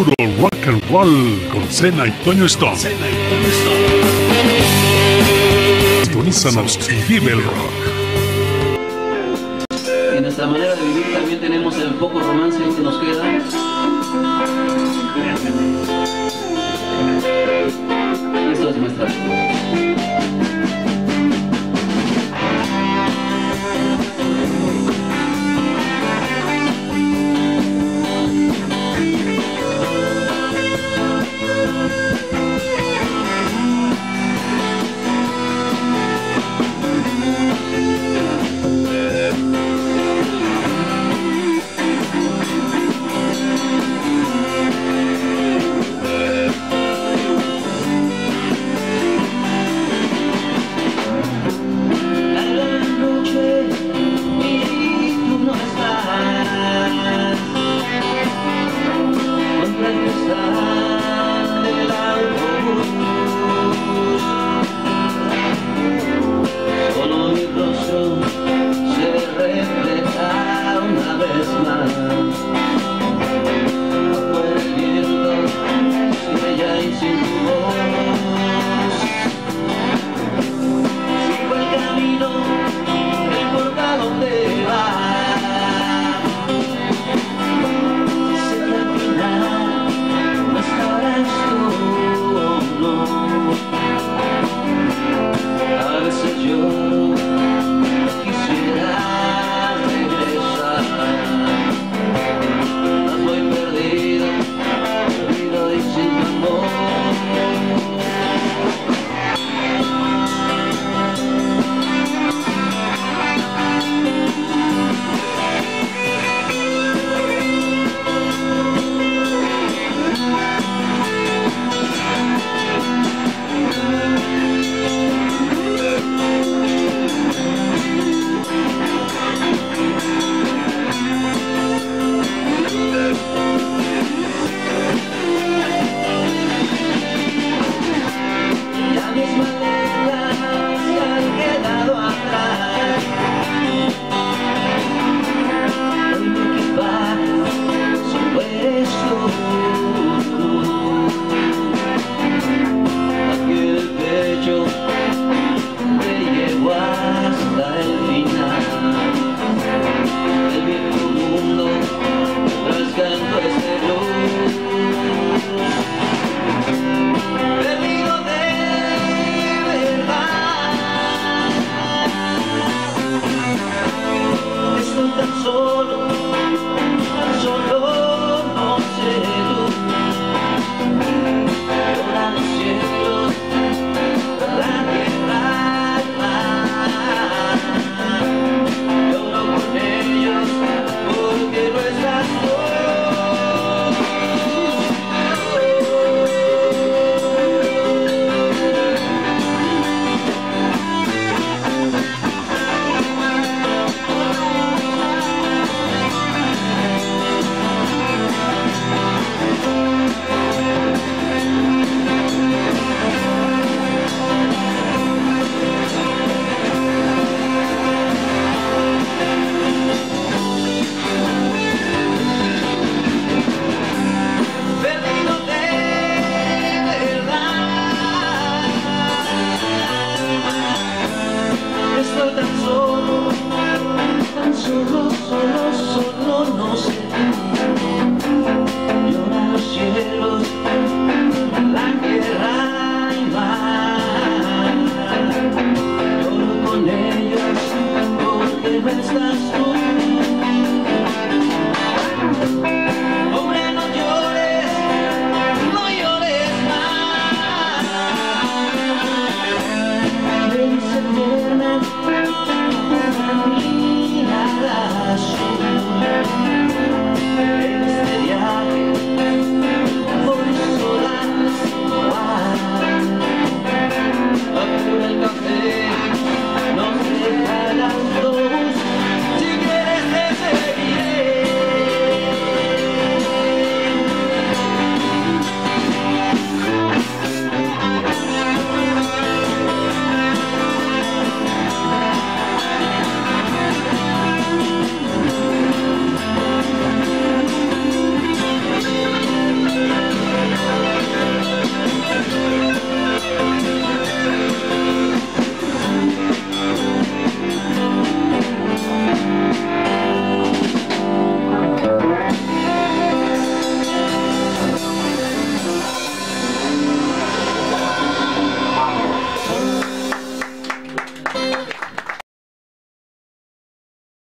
Puro rock and roll con Cena y Toño Stone. Sintonízanos y vive el rock. En nuestra manera de vivir también tenemos el poco romance que nos time